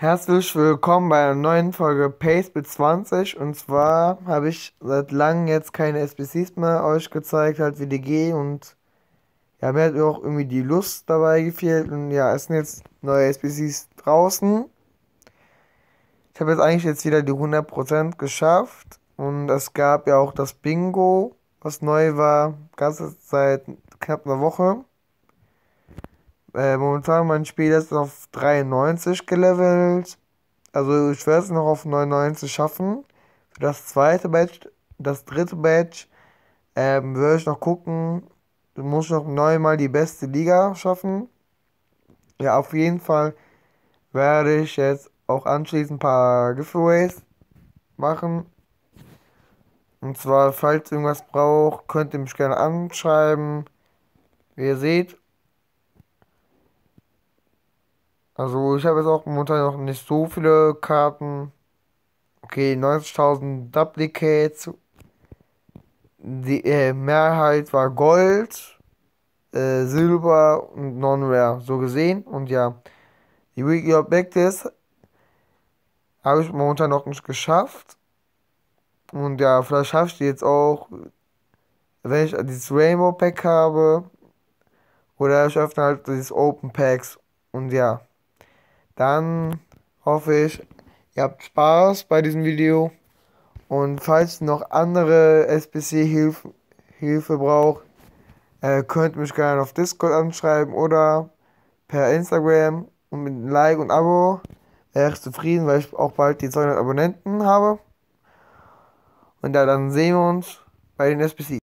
Herzlich willkommen bei einer neuen Folge Pace mit 20 und zwar habe ich seit langem jetzt keine SBCs mehr euch gezeigt, halt wie die gehen und ja, mir hat auch irgendwie die Lust dabei gefehlt und ja, es sind jetzt neue SBCs draußen. Ich habe jetzt eigentlich jetzt wieder die 100% geschafft und es gab ja auch das Bingo, was neu war, ganze seit knapp einer Woche. Äh, momentan mein Spiel ist auf 93 gelevelt. Also ich werde es noch auf 99 schaffen. Für das zweite Batch, das dritte Batch, ähm, würde ich noch gucken. Du musst noch neunmal die beste Liga schaffen. Ja, auf jeden Fall werde ich jetzt auch anschließend ein paar Giveaways machen. Und zwar, falls irgendwas braucht, könnt ihr mich gerne anschreiben. Wie ihr seht, Also ich habe jetzt auch momentan noch nicht so viele Karten. Okay, 90.000 Duplicates. Die äh, Mehrheit war Gold, äh, Silber und Non-Rare, so gesehen. Und ja, die Weekly Objectives habe ich momentan noch nicht geschafft. Und ja, vielleicht schaffe ich die jetzt auch, wenn ich dieses Rainbow Pack habe. Oder ich öffne halt dieses Open Packs. Und ja. Dann hoffe ich, ihr habt Spaß bei diesem Video. Und falls noch andere SBC-Hilfe Hilfe braucht, äh, könnt mich gerne auf Discord anschreiben oder per Instagram. Und mit einem Like und Abo wäre ich zufrieden, weil ich auch bald die 200 Abonnenten habe. Und ja, dann sehen wir uns bei den SBCs.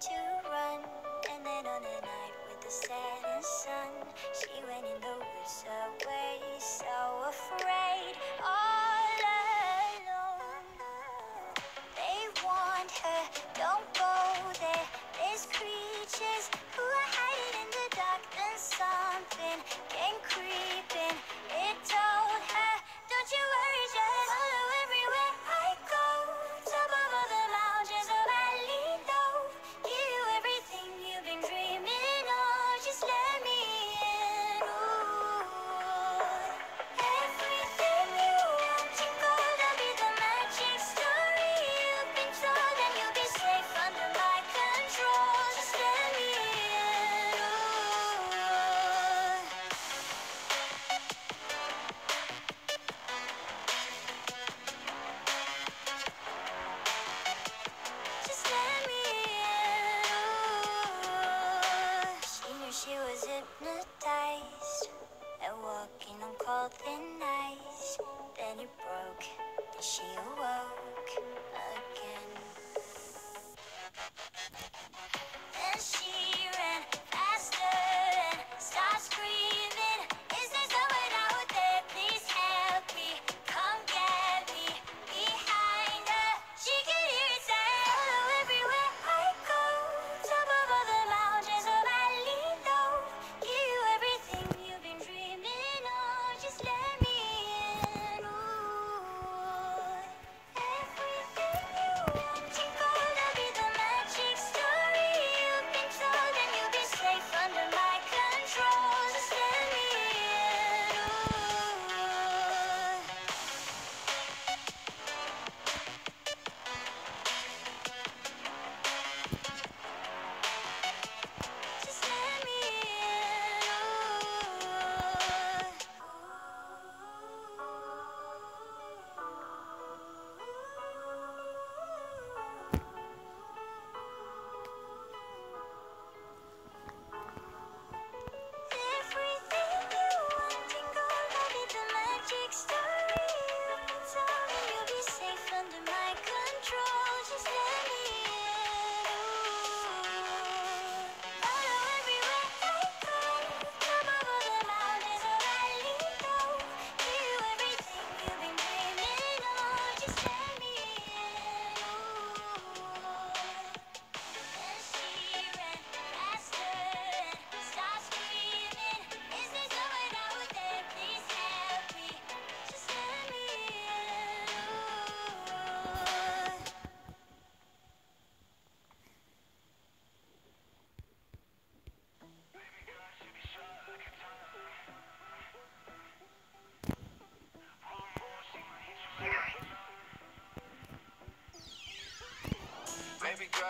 Then she awoke.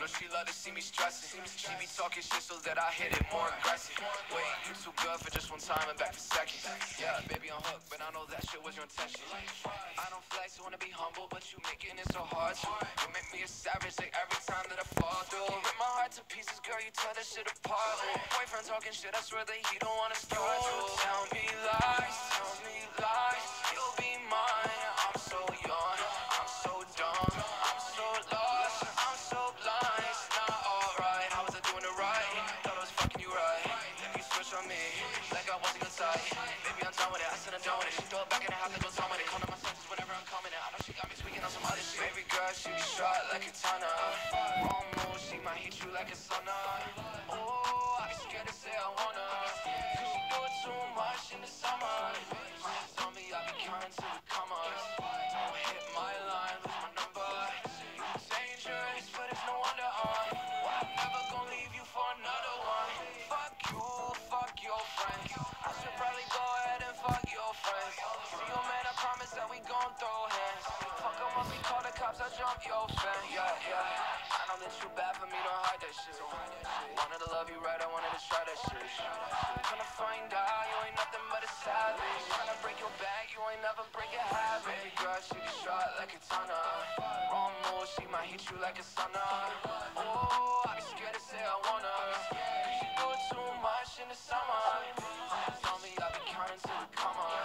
No, she love to see me stressing. She be talking shit so that I hit it more aggressive. Wait, you too good for just one time and back for seconds. Yeah, baby, I'm hooked, but I know that shit was your intention. I don't flex, wanna be humble, but you making it so hard. You make me a savage like every time that I fall through. Rip my heart to pieces, girl, you tear that shit apart. Boyfriend talking shit, I swear that he don't wanna start. You Tell me lies, tell me lies. You'll be with it. She throw it back on with it. Calling my senses whenever I'm coming in. I know she got me speaking on some other shit. Baby girl, she be shot like a katana. Wrong move, she might hit you like a sauna. Oh, I be scared to say I wanna. Cause you do it too much in the summer. On me, I be counting promise that we gon' throw hands. Fuck 'em up, we call the cops, I jump your fan. Yeah, yeah. I know that you bad for me, don't hide that shit. Wanted to love you right, I wanted to try that shit. Gonna find out you ain't nothing but a savage. Tryna break your back, you ain't never break a habit. Girl, she be shot like a katana. Wrong move, she might hit you like a sauna. Oh, I be scared to say I wanna. Cause you do too much in the summer. Tell me I be counting to the commas. Don't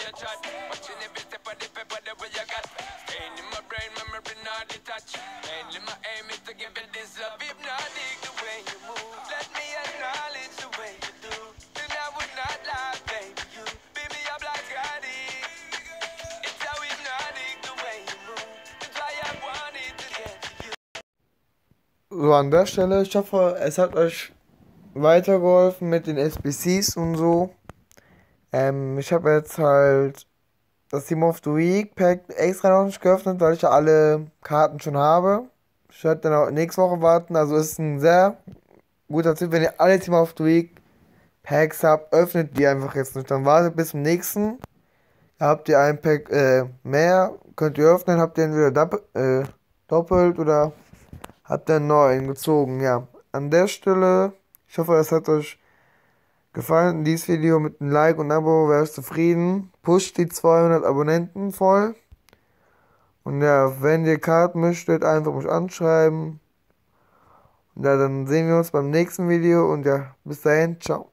you chat. Watching every step of the paper, the way got. Staying in my brain, memory not detached. Mainly my aim is to give it this love. Hypnotic the way you move. Let me acknowledge the way you do. Then I would not lie, baby. You, like you move. That's why I. So, an der Stelle, ich hoffe, es hat euch weitergeholfen mit den SBCs und so. Ähm, ich habe jetzt halt das Team of the Week Pack extra noch nicht geöffnet, weil ich ja alle Karten schon habe. Ich werde dann auch nächste Woche warten. Also ist ein sehr guter Tipp, wenn ihr alle Team of the Week Packs habt, öffnet die einfach jetzt nicht. Dann wartet bis zum nächsten. Habt ihr ein Pack äh, mehr, könnt ihr öffnen, habt ihr entweder dopp äh, doppelt oder habt ihr einen neuen gezogen. Ja, an der Stelle, ich hoffe, es hat euch gefallen. Dieses Video mit einem Like und Abo ich zufrieden. Pusht die 200 Abonnenten voll. Und ja, wenn ihr Karten möchtet, einfach mich anschreiben. Und ja, dann sehen wir uns beim nächsten Video und ja, bis dahin, ciao.